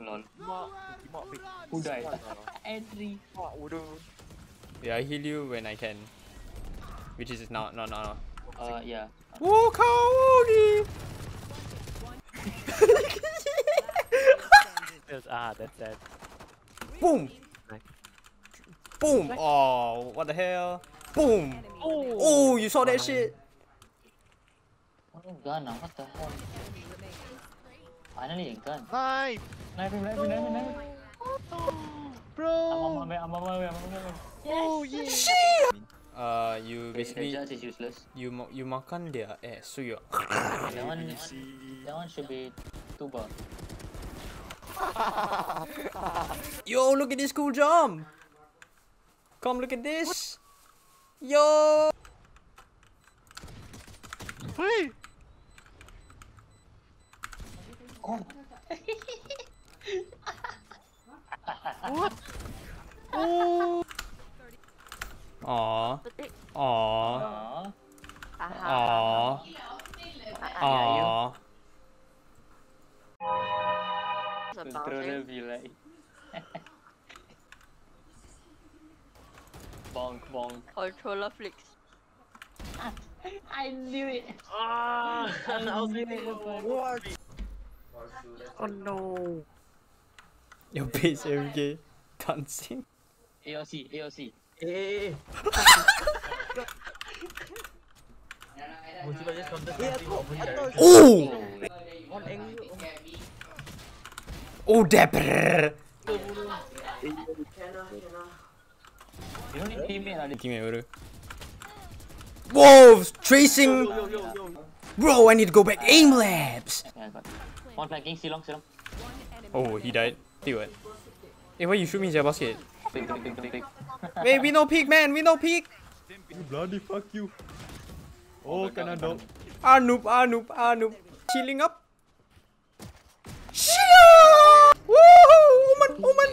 Lol. Mak, mak pick. Who died? Entry. Mak, udah. Yeah, I heal you when I can. Which is now, no, no, no. Uh, yeah. Woo, Kawogi! Yes, ah, that's sad. Boom! Boom! Oh, what the hell? Boom! Oh, Oh, you saw that shit? Gun what the hell? Finally a gun. nice. Knife him, knife him, knife him, knife him. I'm Bro. on my way, I'm on my way, I'm on my way. Oh, yeah. Uh, you Okay, the basically, judge is useless. you ma- you makan their ass, so you That one, that one should be tuba. Yo, look at this cool jump! Come look at this! Yo! Hey. Oh, What? Oh. Aww. Aww. Aww. Aww. Aww. Controller be like. bonk, bonk. Controller flicks. I knew it. Ah. I knew it. What? Oh no. Your base MK dancing. AOC, AOC. Eh. Oh! On angle. Oh, oh dapper! You don't need teammate lah. Teammate baru. Whoa! Tracing! Bro, I need to go back aim labs! One flanking, see long, see long. Oh, he died. Do it. Hey, why you shoot me in your basket? Wait, we no peek, man. We no peek. You bloody fuck you. Oh, can I dog? Ah, noob, ah, noob, ah, noob. Chilling up. Shield! Woohoo! Woman, woman!